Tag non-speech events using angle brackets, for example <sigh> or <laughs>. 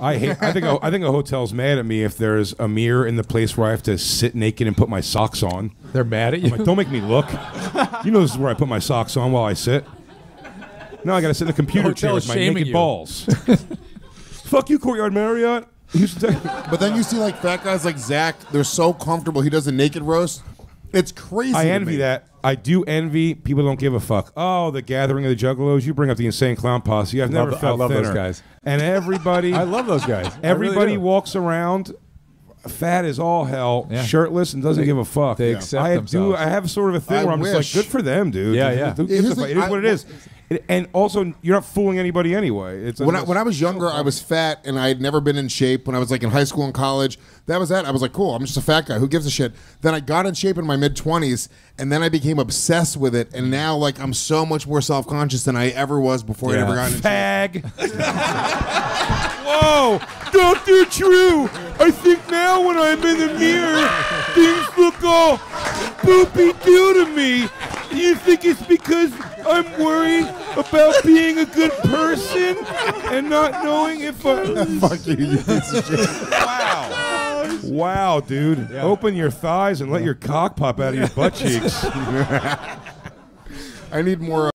I hate. I think. A, I think a hotel's mad at me if there's a mirror in the place where I have to sit naked and put my socks on. They're mad at you. I'm like, don't make me look. You know this is where I put my socks on while I sit. Now I got to sit in the computer chair with my shaming naked you. balls. <laughs> Fuck you, Courtyard Marriott. Houston, Texas. <laughs> But then you see like fat guys like Zach. They're so comfortable. He does a naked roast. It's crazy. I to envy me. that. I do envy people don't give a fuck. Oh, the gathering of the Juggalos. You bring up the insane clown posse. I've never Love- I felt love those guys. And everybody, <laughs> I love those guys. I really everybody walks around fat as all hell, Yeah. shirtless, and doesn't They- give a fuck. they accept I do. themselves. I have sort of a thing I where I'm wish. just like, good for them, dude. Yeah, yeah. Who gives Here's a the- fuck? It is I- what it is. It- and also, you're not fooling anybody anyway. It's When I, when I was younger, I was fat and I had never been in shape. When I was like in high school and college, that was that. I was like, cool, I'm just a fat guy. Who gives a shit? Then I got in shape in my mid 20s and then I became obsessed with it. And now, like, I'm so much more self conscious than I ever was before I Yeah. ever got in shape. Fag. <laughs> Whoa, Dr. Drew. I think now when I'm in the mirror, things look all boopy doo to me. You think it's because I'm worried about being a good person and not knowing if I'm. <laughs> Fuck you, you piece of shit. Wow. Wow, dude. Open your thighs and let your cock pop out of your butt cheeks. <laughs> I need more.